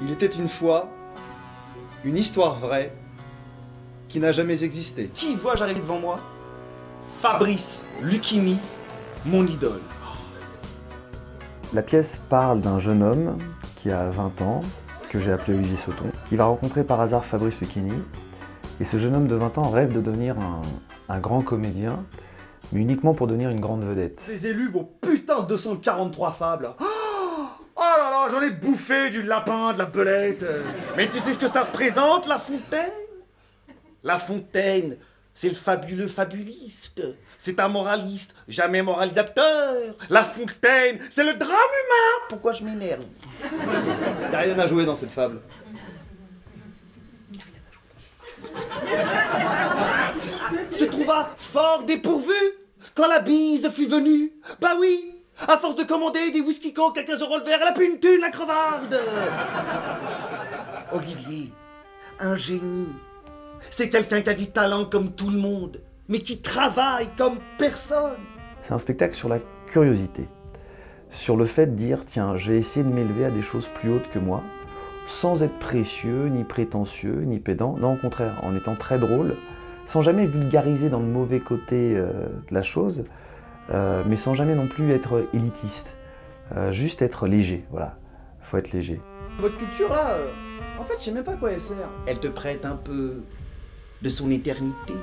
Il était une fois une histoire vraie qui n'a jamais existé. Qui vois-je arriver devant moi? Fabrice Lucchini, mon idole. La pièce parle d'un jeune homme qui a 20 ans, que j'ai appelé Olivier Sauton, qui va rencontrer par hasard Fabrice Lucchini. Et ce jeune homme de 20 ans rêve de devenir un, un grand comédien, mais uniquement pour devenir une grande vedette. Les élus, vos putains de 243 fables. Oh j'en ai bouffé du lapin, de la belette. Mais tu sais ce que ça représente, la fontaine? La fontaine, c'est le fabuleux fabuliste. C'est un moraliste, jamais moralisateur. La fontaine, c'est le drame humain. Pourquoi je m'énerve? Il n'y a rien à jouer dans cette fable. Se trouva fort dépourvu quand la bise fut venue. Bah oui, à force de commander des whisky coke à 15 euros le verre, elle a pu une thune, la crevarde Olivier, un génie. C'est quelqu'un qui a du talent comme tout le monde, mais qui travaille comme personne. C'est un spectacle sur la curiosité, sur le fait de dire tiens, je vais essayer de m'élever à des choses plus hautes que moi, sans être précieux, ni prétentieux, ni pédant. Non, au contraire, en étant très drôle, sans jamais vulgariser dans le mauvais côté euh, de la chose, euh, mais sans jamais non plus être élitiste. Euh, juste être léger, voilà. Faut être léger. Votre culture là, euh, en fait, je sais même pas à quoi elle sert. Elle te prête un peu de son éternité.